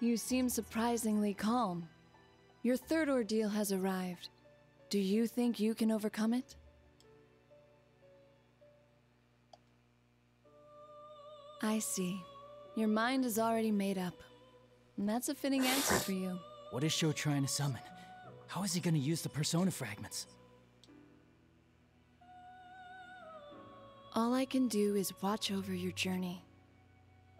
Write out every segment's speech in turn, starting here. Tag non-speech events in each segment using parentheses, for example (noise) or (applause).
you seem surprisingly calm. Your third ordeal has arrived. Do you think you can overcome it? I see. Your mind is already made up. And that's a fitting answer for you. What is Sho trying to summon? How is he gonna use the persona fragments? All I can do is watch over your journey.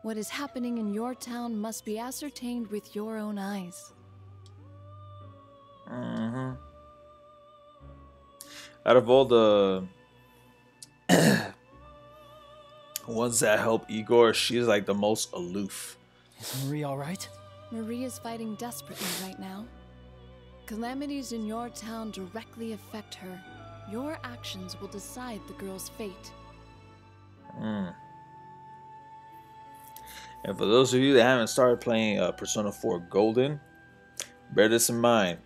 What is happening in your town must be ascertained with your own eyes. Mm-hmm. Out of all the (clears throat) ones that help Igor, she's like the most aloof. Is Marie alright? Marie is fighting desperately right now. Calamities in your town directly affect her. Your actions will decide the girl's fate. Mm. And for those of you that haven't started playing uh, Persona 4 Golden, bear this in mind.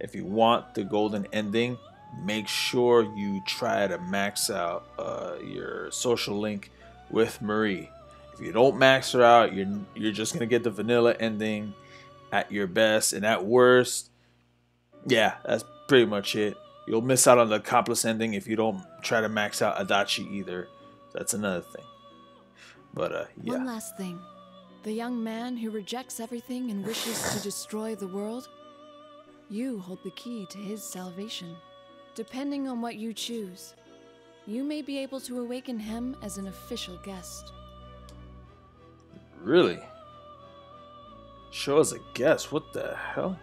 If you want the golden ending, make sure you try to max out uh, your social link with Marie. If you don't max her out, you're you're just gonna get the vanilla ending at your best, and at worst, yeah, that's pretty much it. You'll miss out on the accomplice ending if you don't try to max out Adachi either. That's another thing. But uh, yeah. One last thing. The young man who rejects everything and wishes to (sighs) destroy the world? You hold the key to his salvation. Depending on what you choose, you may be able to awaken him as an official guest. Really? Show us a guest. What the hell?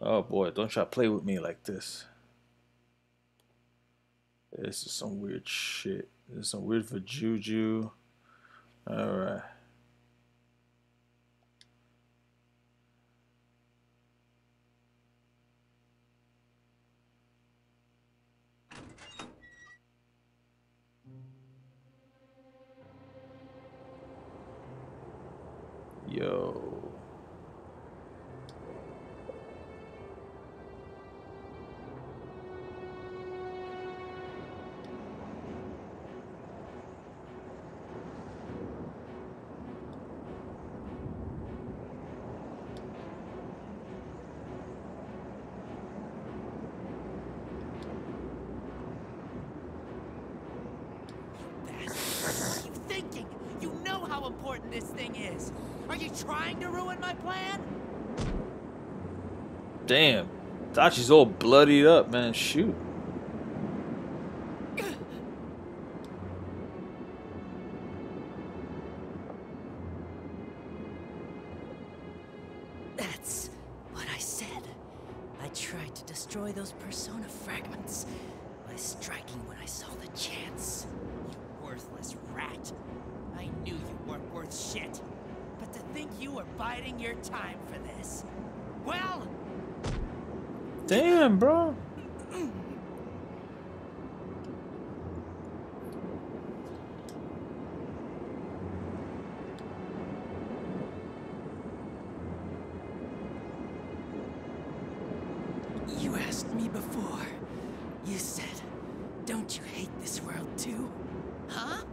Oh boy, don't try to play with me like this. This is some weird shit. This is some weird for Juju. Alright. Yo. This thing is. Are you trying to ruin my plan? Damn. Dachi's all bloodied up, man. Shoot. Shit. But to think you were biding your time for this. Well, Damn, bro. you asked me before. You said, don't you hate this world too? Huh?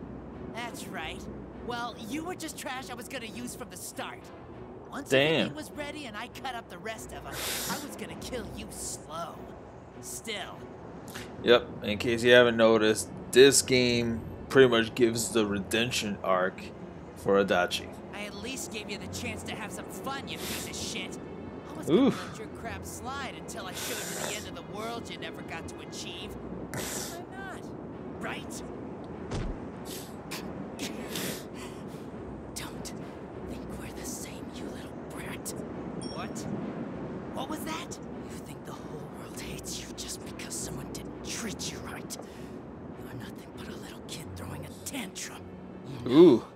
That's right. Well, you were just trash I was gonna use from the start. Once Damn. was ready and I cut up the rest of them, I was gonna kill you slow. Still, Yep. In case you haven't noticed, this game pretty much gives the redemption arc for Adachi. I at least gave you the chance to have some fun, you piece of shit. I was gonna Oof. let your crap slide until I showed you the end of the world you never got to achieve. Why not? Right? Don't think we're the same, you little brat. What? What was that? You think the whole world hates you just because someone didn't treat you right. You're nothing but a little kid throwing a tantrum. Ooh.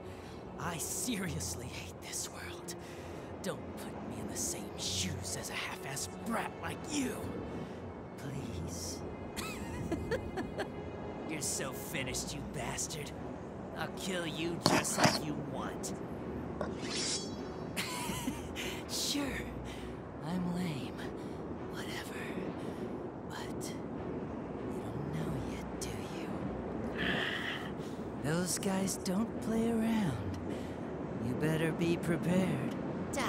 Be prepared. Die,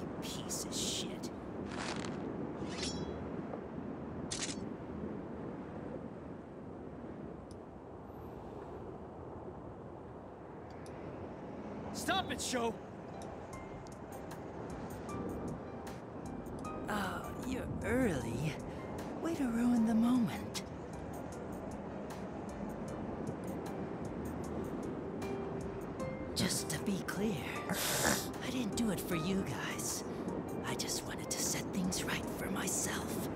you piece of shit. Stop it, Sho! Oh, you're early. Way to clear, I didn't do it for you guys. I just wanted to set things right for myself.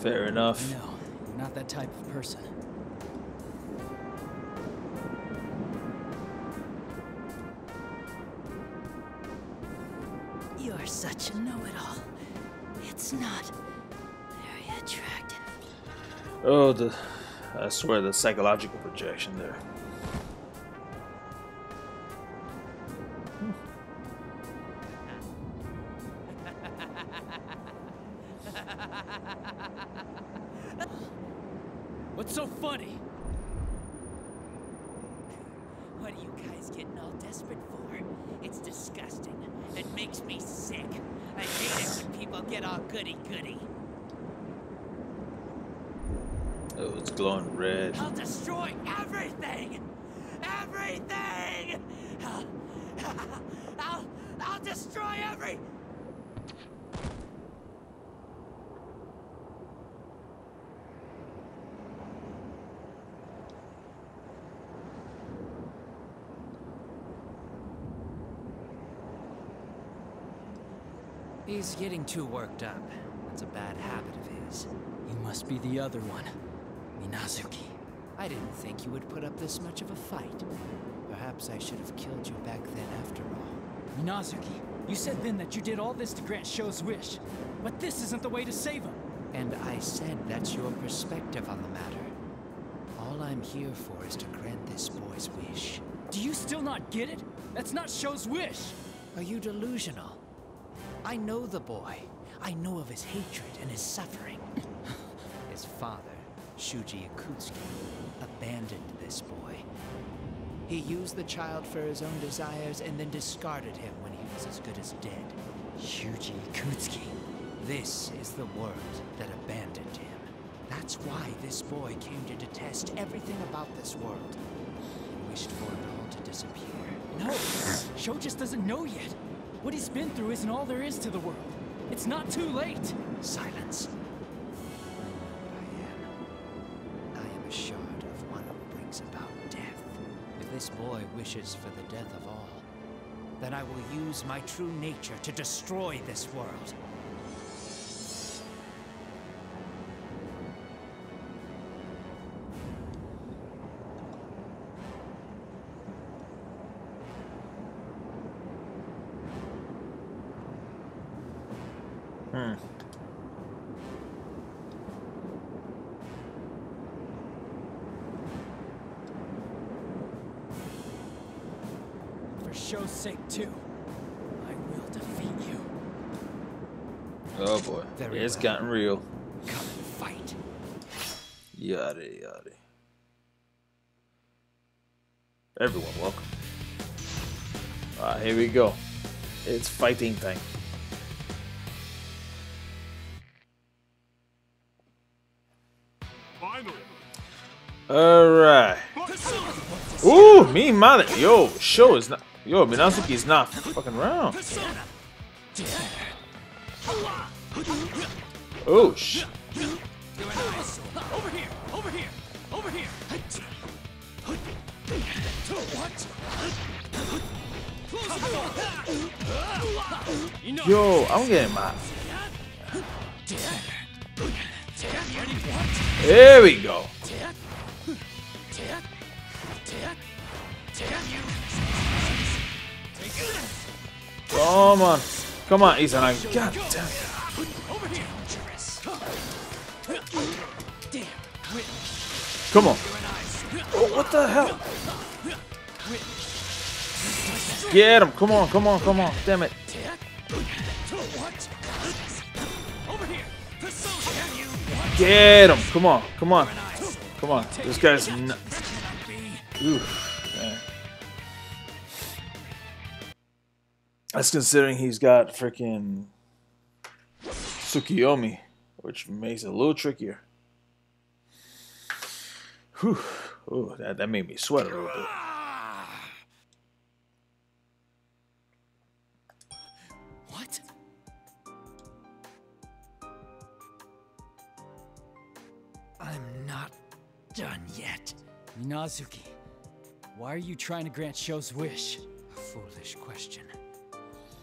Fair enough. No, you're not that type of person. You are such a know-it-all. It's not very attractive. Oh, the I swear the psychological projection there. He's getting too worked up. That's a bad habit of his. You must be the other one. Minazuki. I didn't think you would put up this much of a fight. Perhaps I should have killed you back then after all. Minazuki, you said then that you did all this to grant Sho's wish. But this isn't the way to save him. And I said that's your perspective on the matter. All I'm here for is to grant this boy's wish. Do you still not get it? That's not Sho's wish. Are you delusional? I know the boy. I know of his hatred and his suffering. his father, Shuji Ikutsuki, abandoned this boy. He used the child for his own desires and then discarded him when he was as good as dead. Shuji Ikutsuki. This is the world that abandoned him. That's why this boy came to detest everything about this world. He wished for it all to disappear. No, Sho just doesn't know yet. What he's been through isn't all there is to the world. It's not too late. Silence. I am. I am a shard of one who brings about death. If this boy wishes for the death of all, then I will use my true nature to destroy this world. It's well. gotten real. Come and fight. Yada yada. Everyone, welcome. Ah, here we go. It's fighting time. Alright. Ooh, me mother. Yo, Sho is not. Yo, Minazuki is not fucking around. Oh. Over here! Over here! Over here! Yo, I'm getting my. There we go. Come on. Come on, Ethan. I God damn it. Come on. Oh, what the hell? Get him. Come on, come on, come on. Damn it. Get him. Come on, come on. Come on. This guy's. N- Oof, man. That's considering he's got freaking Tsukiyomi, which makes it a little trickier. Whew. Ooh, that, that made me sweat a little bit. What? I'm not done yet. Minazuki, why are you trying to grant Sho's wish? A foolish question.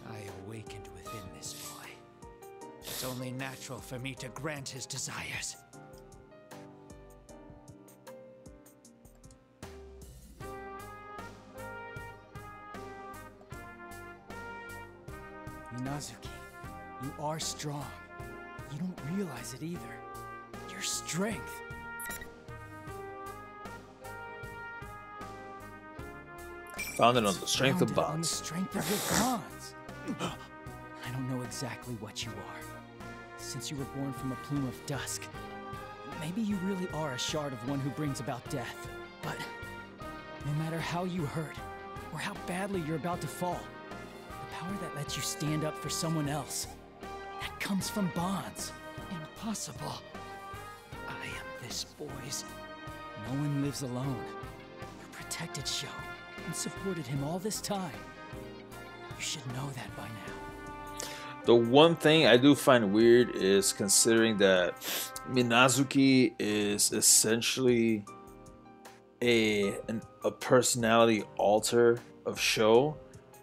I awakened within this boy. It's only natural for me to grant his desires. Are strong. You don't realize it either. Your strength. Founded on the strength of founded On the bonds. strength of your bonds. (gasps) I don't know exactly what you are. Since you were born from a plume of dusk, maybe you really are a shard of one who brings about death. But no matter how you hurt, or how badly you're about to fall, the power that lets you stand up for someone else, comes from bonds. Impossible. I am this boy's. No one lives alone. You protected Sho and supported him all this time. You should know that by now. The one thing I do find weird is considering that Minazuki is essentially a an, a personality alter of Sho,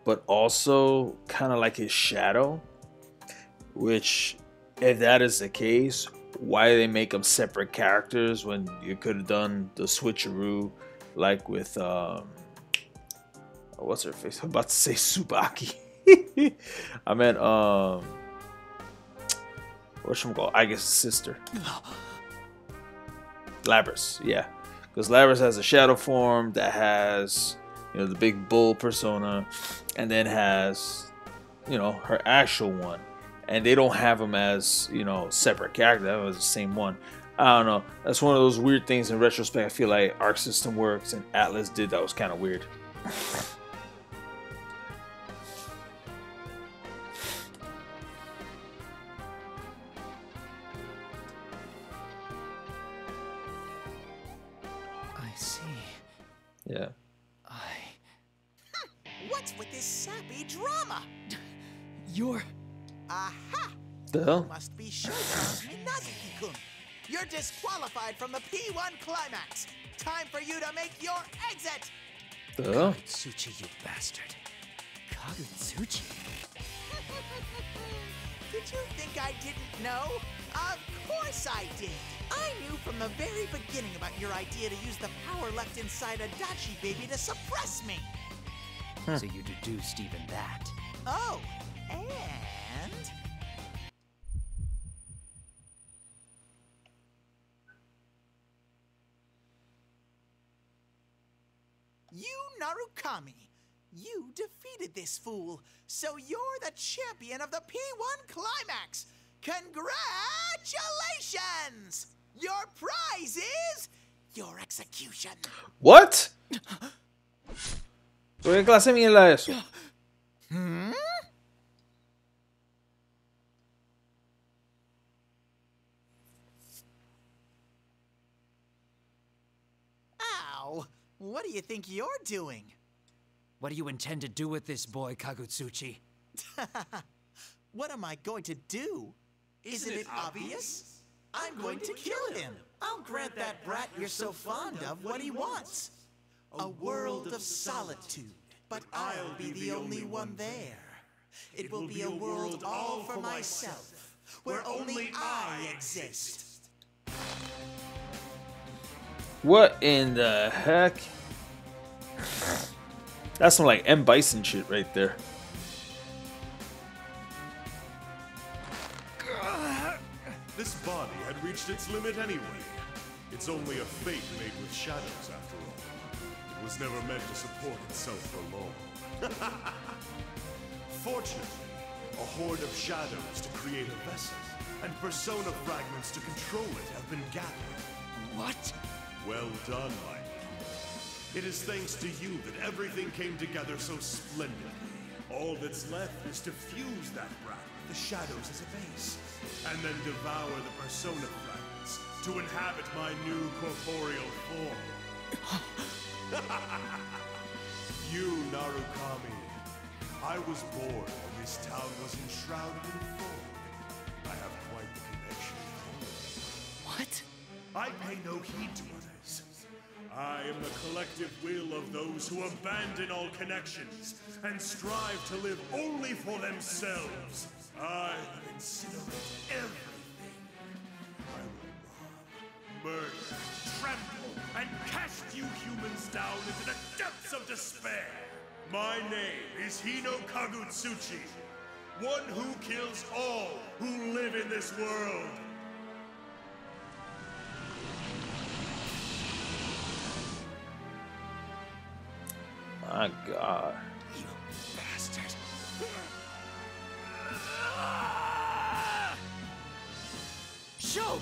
but also kind of like his shadow. Which, if that is the case, why they make them separate characters when you could have done the switcheroo, like with um, what's her face? (laughs) I'm about to say Tsubaki. (laughs) I meant um what's she called? I guess sister. Labrys, yeah. Because Labrys has a shadow form that has, you know, the big bull persona, and then has, you know, her actual one. And they don't have them as, you know, separate character. That was the same one. I don't know. That's one of those weird things in retrospect. I feel like Arc System Works and Atlus did that was kind of weird. I see. Yeah. I. What's with this sappy drama? You're. Aha! The hell? Must be Shogun's Minazuki-kun. You're disqualified from the P1 climax. Time for you to make your exit. The hell? Tsuchi, you bastard. Kagutsuchi. (laughs) Did you think I didn't know? Of course I did. I knew from the very beginning about your idea to use the power left inside a Dachi baby to suppress me. So you deduced even that. Oh, and defeated this fool, so you're the champion of the P1 Climax. Congratulations! Your prize is your execution. What? ¿Qué clase mierda es eso? Hmm? Ow! What do you think you're doing? What do you intend to do with this boy, Kagutsuchi? (laughs) What am I going to do? Isn't, it obvious? I'm going to kill him. I'll grant that brat you're so fond of what he wants. A world of solitude, but I'll be the only one there. It will be a world all for myself, where only I exist. What in the heck? That's some like M Bison shit right there. This body had reached its limit anyway. It's only a fate made with shadows, after all. It was never meant to support itself for long. (laughs) Fortunately, a horde of shadows to create a vessel, and persona fragments to control it have been gathered. What? Well done, my lord. It is thanks to you that everything came together so splendidly. All that's left is to fuse that brat with the shadows as a base, and then devour the persona fragments to inhabit my new corporeal form. (laughs) you, Narukami. I was born when this town was enshrouded in fog. I have quite the connection. What? I pay no heed to. I am the collective will of those who abandon all connections and strive to live only for themselves. I incinerate everything. I will rob, murder, trample, and cast you humans down into the depths of despair. My name is Hino Kagutsuchi, one who kills all who live in this world. My God. You uh, bastard. Sho!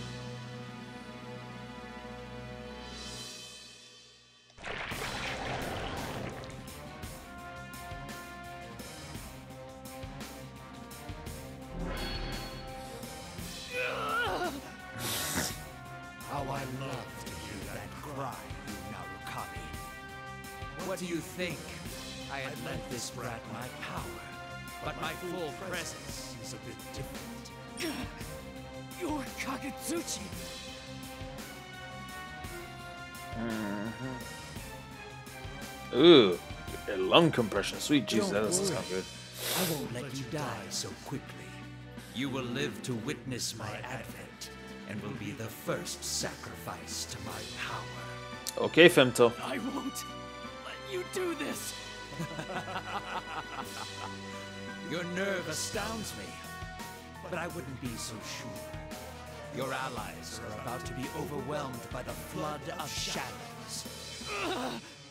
Kagutsuchi! Mm-hmm. Ooh. a Lung compression. Sweet Jesus, that doesn't sound good. I won't let you die so quickly. You will live to witness my advent, and will be the first sacrifice to my power. Okay, Femto. I won't let you do this! (laughs) Your nerve astounds me, but I wouldn't be so sure. Your allies are about to be overwhelmed by the flood of shadows.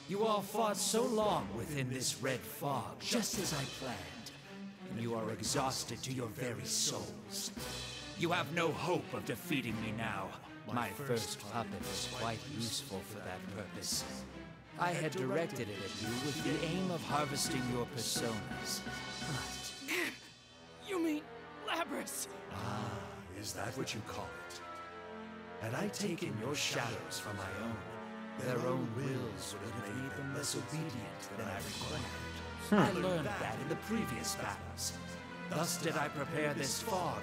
You all fought so long within this red fog, just as I planned, and you are exhausted to your very souls. You have no hope of defeating me now. My first puppet was quite useful for that purpose. I had directed it at you with the aim of harvesting your personas. But You mean Labrys? Ah. Is that what you call it? Had I taken your shadows for my own, their own wills would have made them less obedient than I required. Hmm. I learned that in the previous battles. Thus did I prepare this fog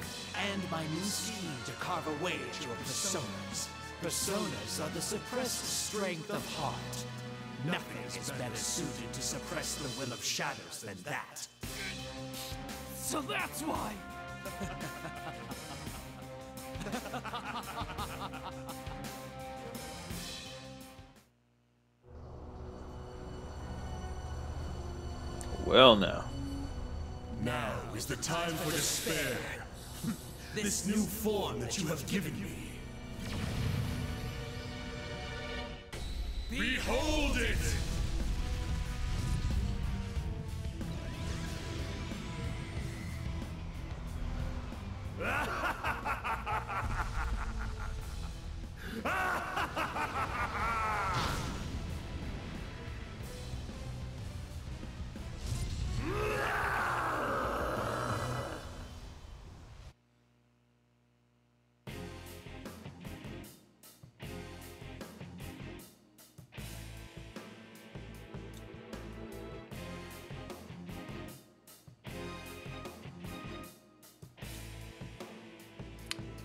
and my new scheme to carve away at your personas. Personas are the suppressed strength of heart. Nothing is better suited to suppress the will of shadows than that. So that's why! (laughs) (laughs) Well, now. Now is the time for despair. (laughs) This new form that you have given me. Behold it!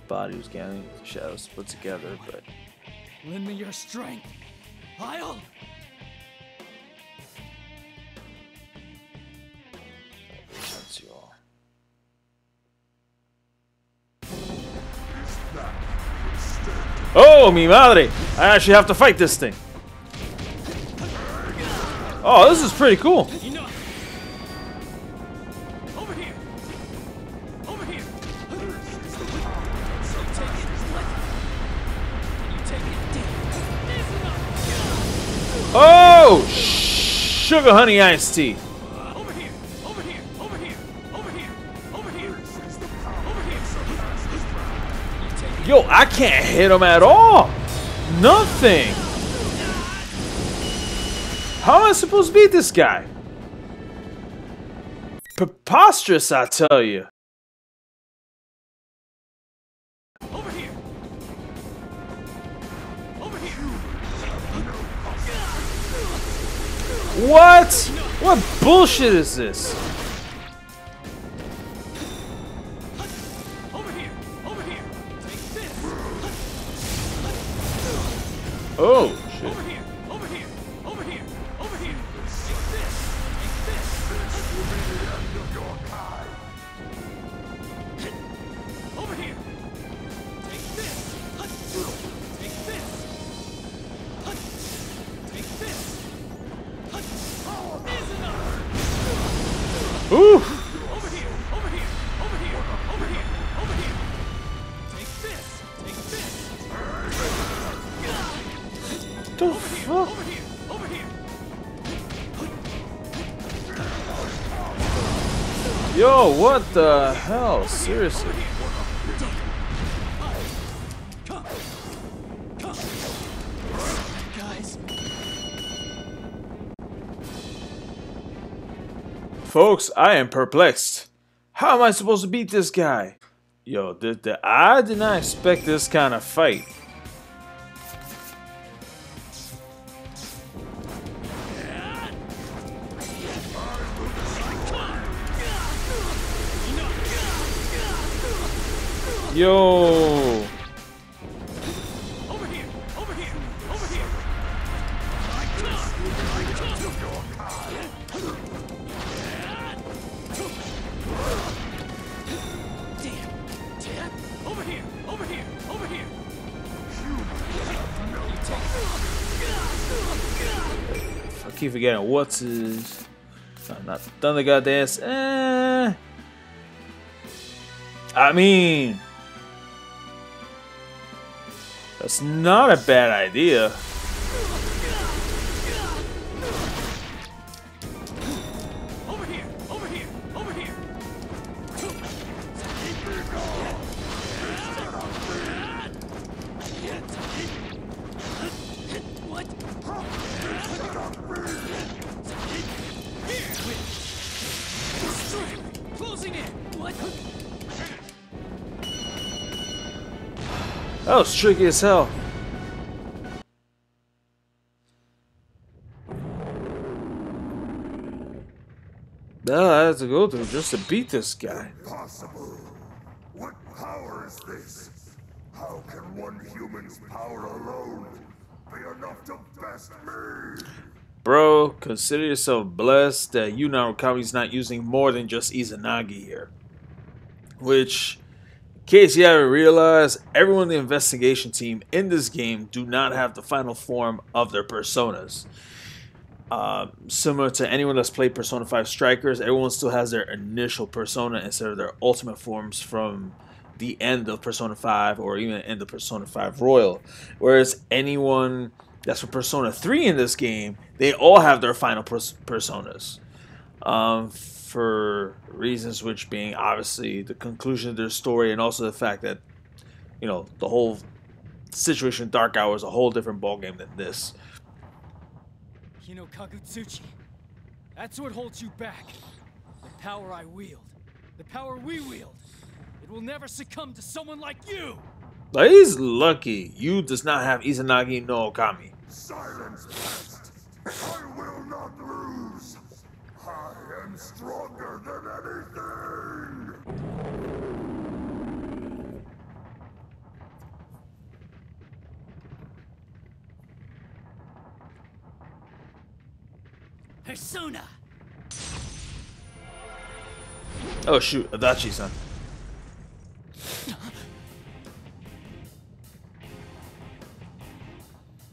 Body was getting the shadows put together, but Lend me your strength. I'll. that's you all. Oh, mi madre! I actually have to fight this thing. Oh, this is pretty cool. Sugar honey iced tea. Yo, I can't hit him at all. Nothing. How am I supposed to beat this guy? Preposterous, I tell you. What? What bullshit is this? Over here. Over here. This. Oh, Yo, what the hell? Seriously. Folks, I am perplexed. How am I supposed to beat this guy? Yo, the, I did not expect this kind of fight. Yo, Over here. Over here. Over here. Damn. Damn. Over here. Over here. Over here. I keep forgetting what's his. No, not Thunder God Dance. Eh. I mean, that's not a bad idea. Tricky as hell. That I had to go through just to beat this guy. Possible. What power is this? How can one human's power alone be enough to best me? Bro, consider yourself blessed that Yu Narukami's not using more than just Izanagi here. Which, case you haven't realized, everyone in the investigation team in this game do not have the final form of their personas. Uh, similar to anyone that's played Persona 5 Strikers, everyone still has their initial persona instead of their ultimate forms from the end of Persona 5 or even end of Persona 5 Royal. Whereas anyone that's for Persona 3 in this game, they all have their final pers- personas. Um, for reasons which being obviously the conclusion of their story and also the fact that, Yu know, the whole situation in Dark Hour is a whole different ballgame than this. Hino Kagutsuchi. That's what holds you back. The power I wield. The power we wield. It will never succumb to someone like you! But he's lucky you does not have Izanagi no Okami. Silence pest. I will not lose. I am stronger than anything. Persona! Oh shoot, Adachi-san.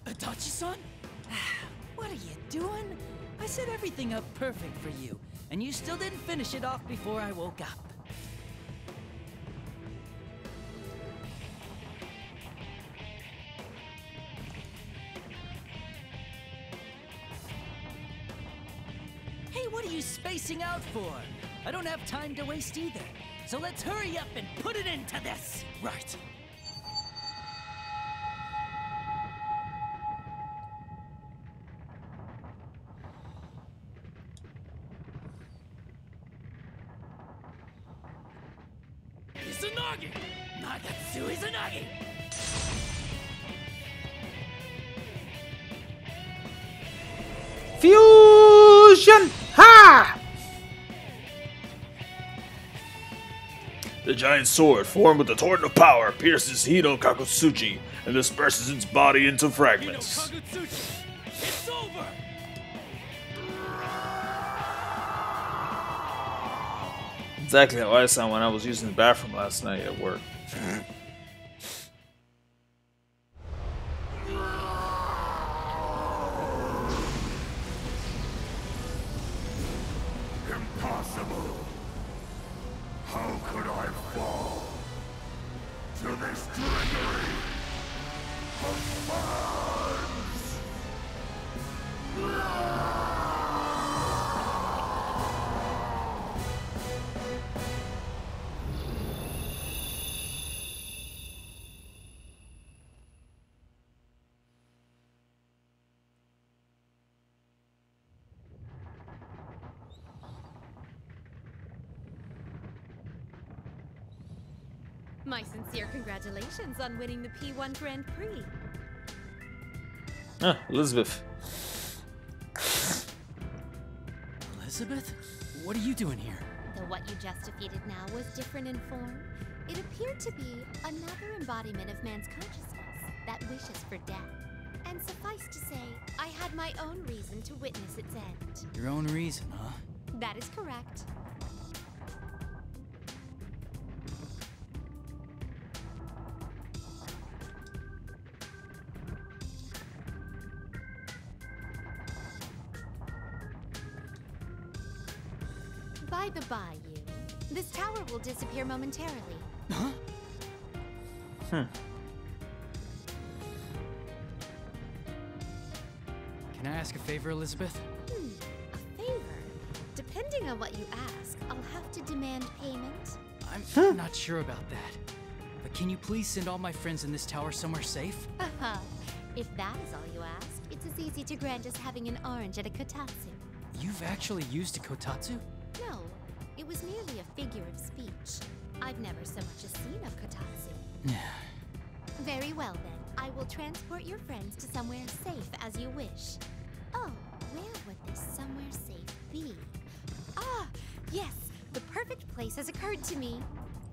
Adachi-san? (sighs) What are you doing? I set everything up perfect for you, and you still didn't finish it off before I woke up. Hey, what are you spacing out for? I don't have time to waste either. So let's hurry up and put it into this. Right. Giant sword, formed with the torrent of power, pierces Hino Kagutsuchi and disperses its body into fragments. It's over! Exactly how I sound when I was using the bathroom last night at work. Impossible! My sincere congratulations on winning the P1 Grand Prix. Ah, Elizabeth. Elizabeth? What are you doing here? Though what you just defeated now was different in form, it appeared to be another embodiment of man's consciousness that wishes for death. And suffice to say, I had my own reason to witness its end. Your own reason, huh? That is correct. Will disappear momentarily. Huh? Hmm. Can I ask a favor, Elizabeth? Hmm, a favor. Depending on what you ask, I'll have to demand payment. I'm not sure about that. But can you please send all my friends in this tower somewhere safe? Haha. if that is all you ask, it's as easy to grant as having an orange at a kotatsu. You've actually used a kotatsu? No, it was merely a figure of speech. I've never so much as seen a kotatsu. (sighs) Very well then. I will transport your friends to somewhere safe as you wish. Oh, where would this somewhere safe be? Ah, yes, the perfect place has occurred to me.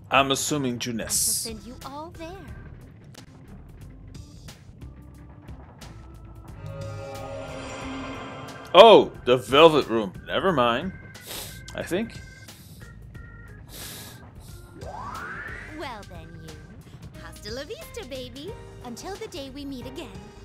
I'm assuming I shall Junes. send you all there. Oh, the Velvet Room. Never mind. I think. Baby. Until the day we meet again.